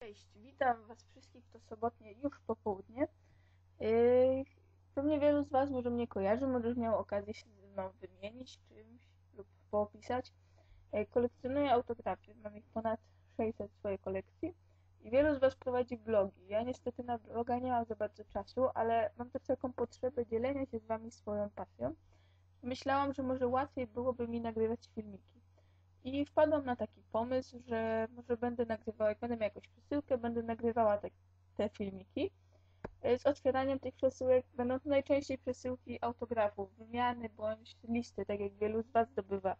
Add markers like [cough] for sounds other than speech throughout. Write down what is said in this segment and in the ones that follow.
Cześć, witam Was wszystkich to sobotnie już popołudnie. Yy, Pewnie wielu z Was może mnie kojarzy, może już miał okazję się ze mną wymienić czymś lub poopisać. Yy, Kolekcjonuję autografy, mam ich ponad 600 w swojej kolekcji i wielu z Was prowadzi blogi. Ja niestety na bloga nie mam za bardzo czasu, ale mam też taką potrzebę dzielenia się z Wami swoją pasją. Myślałam, że może łatwiej byłoby mi nagrywać filmiki. I wpadłam na taki pomysł, że może będę nagrywała, jak będę miała jakąś przesyłkę, będę nagrywała te, te filmiki. E, Z otwieraniem tych przesyłek będą to najczęściej przesyłki autografów, wymiany bądź listy, tak jak wielu z Was zdobywa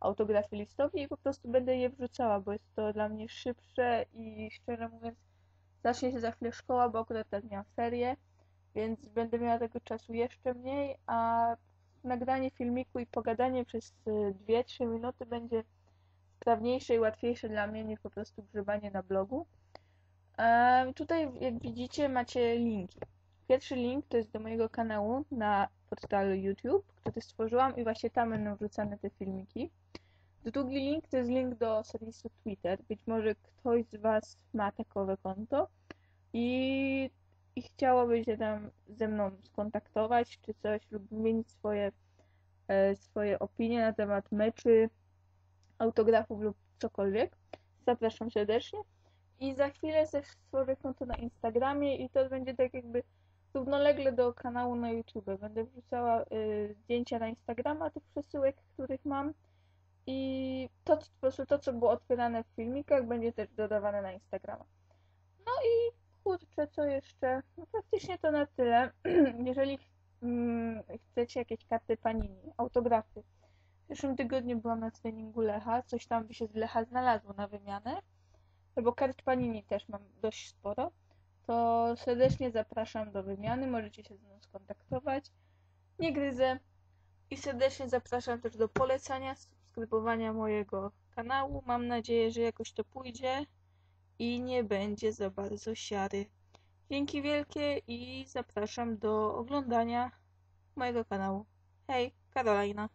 autografy listowi i po prostu będę je wrzucała, bo jest to dla mnie szybsze i szczerze mówiąc zacznie się za chwilę szkoła, bo akurat teraz miałam ferie, więc będę miała tego czasu jeszcze mniej, a nagranie filmiku i pogadanie przez y, 2-3 minuty będzie sprawniejsze i łatwiejsze dla mnie niż po prostu grzebanie na blogu. Tutaj, jak widzicie, macie linki. Pierwszy link to jest do mojego kanału na portalu YouTube, który stworzyłam i właśnie tam będą wrzucane te filmiki. Drugi link to jest link do serwisu Twitter. Być może ktoś z Was ma takowe konto i, i chciałoby się tam ze mną skontaktować czy coś lub wymienić swoje, e, swoje opinie na temat meczy, autografów lub cokolwiek. Zapraszam serdecznie. I za chwilę też stworzę konto na Instagramie i to będzie tak jakby równolegle do kanału na YouTube. Będę wrzucała y, zdjęcia na Instagrama tych przesyłek, których mam i to po prostu to, co było otwierane w filmikach, będzie też dodawane na Instagrama. No i kurczę, co jeszcze? No praktycznie to na tyle. [clears throat] Jeżeli mm, chcecie jakieś karty Panini, autografy. W zeszłym tygodniu byłam na treningu Lecha, coś tam by się z Lecha znalazło na wymianę albo kart Panini też mam dość sporo, to serdecznie zapraszam do wymiany, możecie się ze mną skontaktować. Nie gryzę i serdecznie zapraszam też do polecania, subskrybowania mojego kanału. Mam nadzieję, że jakoś to pójdzie i nie będzie za bardzo siary. Dzięki wielkie i zapraszam do oglądania mojego kanału. Hej, Karolina.